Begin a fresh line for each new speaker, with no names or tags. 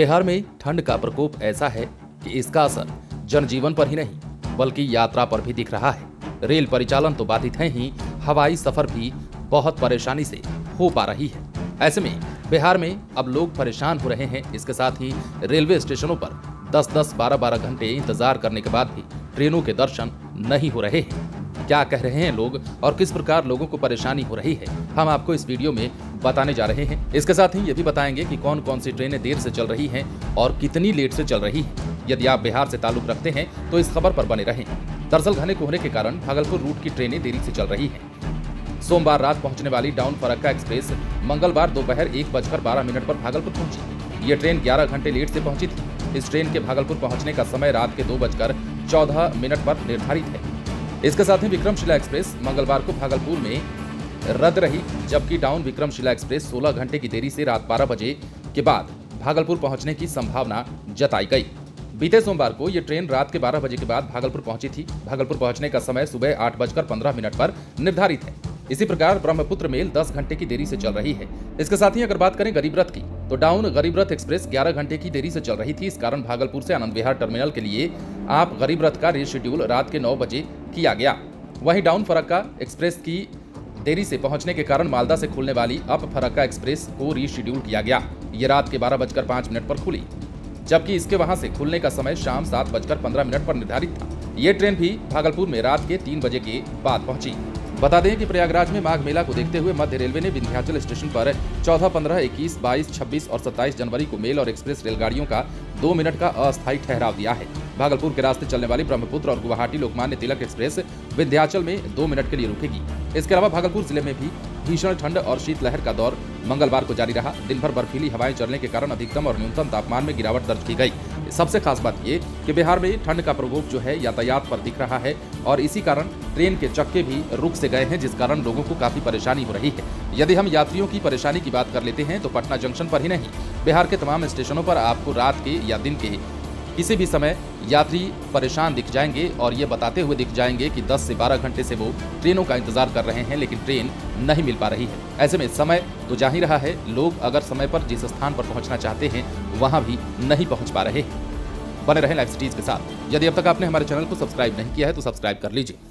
बिहार में ठंड का प्रकोप ऐसा है कि इसका असर जनजीवन पर ही नहीं बल्कि यात्रा पर भी दिख रहा है। रेल परिचालन तो बाधित है ही हवाई सफ़र भी बहुत परेशानी से हो पा रही है। ऐसे में बिहार में अब लोग परेशान हो रहे हैं। इसके साथ ही रेलवे स्टेशनों पर 10-10, 12-12 घंटे इंतज़ार करने के बाद भी ट्रेनों के दर्शन नहीं हो रहे हैं। क्या कह रहे हैं लोग और किस प्रकार लोगों को परेशानी हो रही है? हम आपको इस वीडियो में बताने जा रहे हैं। इसके साथ ही ये भी बताएँगे कि कौन कौन सी ट्रेनें देर से चल रही हैं और कितनी लेट से चल रही हैं। यदि आप बिहार से ताल्लुक रखते हैं तो इस खबर पर बने रहें। दरअसल घने कोहरे के कारण भागलपुर रूट की ट्रेनें देरी से चल रही हैं। सोमवार रात पहुँचने वाली डाउन फरक्का एक्सप्रेस मंगलवार दोपहर एक बजकर बारह मिनट पर भागलपुर पहुँची। ये ट्रेन 11 घंटे लेट से पहुँची थी। इस ट्रेन के भागलपुर पहुँचने का समय रात के दो बजकर चौदह मिनट पर निर्धारित है। इसके साथ ही विक्रमशिला एक्सप्रेस मंगलवार को भागलपुर में रद्द रही, जबकि डाउन विक्रमशिला एक्सप्रेस 16 घंटे की देरी से रात 12 बजे के बाद भागलपुर पहुँचने की संभावना जताई गई। बीते सोमवार को ये ट्रेन रात के 12 बजे के बाद भागलपुर पहुँची थी। भागलपुर पहुँचने का समय सुबह आठ बजकर पंद्रह मिनट पर निर्धारित है। इसी प्रकार ब्रह्मपुत्र मेल 10 घंटे की देरी से चल रही है। इसके साथ ही अगर बात करें गरीब रथ की तो डाउन गरीब रथ एक्सप्रेस 11 घंटे की देरी से चल रही थी। इस कारण भागलपुर से आनंद विहार टर्मिनल के लिए आप गरीब रथ का रेशेड्यूल रात के 9 बजे किया गया। वहीं डाउन फरक्का एक्सप्रेस की देरी से पहुँचने के कारण मालदा से खुलने वाली अप फरक्का एक्सप्रेस को रीशेड्यूल किया गया। ये रात के बारह बजकर पाँच मिनट पर खुली, जबकि इसके वहाँ से खुलने का समय शाम सात बजकर पंद्रह मिनट पर निर्धारित था। ये ट्रेन भी भागलपुर में रात के तीन बजे के बाद पहुँची। बता दें कि प्रयागराज में माघ मेला को देखते हुए मध्य रेलवे ने विंध्याचल स्टेशन पर 14, 15, 21, 22, 26 और 27 जनवरी को मेल और एक्सप्रेस रेलगाड़ियों का दो मिनट का अस्थायी ठहराव दिया है। भागलपुर के रास्ते चलने वाली ब्रह्मपुत्र और गुवाहाटी लोकमान्य तिलक एक्सप्रेस विंध्याचल में दो मिनट के लिए रुकेगी। इसके अलावा भागलपुर ज़िले में भी भीषण ठंड और शीतलहर का दौर मंगलवार को जारी रहा। दिन भर बर्फीली हवाएँ चलने के कारण अधिकतम और न्यूनतम तापमान में गिरावट दर्ज की गई। सबसे खास बात ये कि बिहार में ठंड का प्रकोप जो है यातायात पर दिख रहा है और इसी कारण ट्रेन के चक्के भी रुक से गए हैं, जिस कारण लोगों को काफ़ी परेशानी हो रही है। यदि हम यात्रियों की परेशानी की बात कर लेते हैं तो पटना जंक्शन पर ही नहीं, बिहार के तमाम स्टेशनों पर आपको रात के या दिन के किसी भी समय यात्री परेशान दिख जाएँगे, और ये बताते हुए दिख जाएँगे कि 10 से 12 घंटे से वो ट्रेनों का इंतज़ार कर रहे हैं, लेकिन ट्रेन नहीं मिल पा रही है। ऐसे में समय तो जा ही रहा है, लोग अगर समय पर जिस स्थान पर पहुँचना चाहते हैं, वहाँ भी नहीं पहुँच पा रहे बने रहे लाइव सिटीज़ के साथ। यदि अब तक आपने हमारे चैनल को सब्सक्राइब नहीं किया है तो सब्सक्राइब कर लीजिए।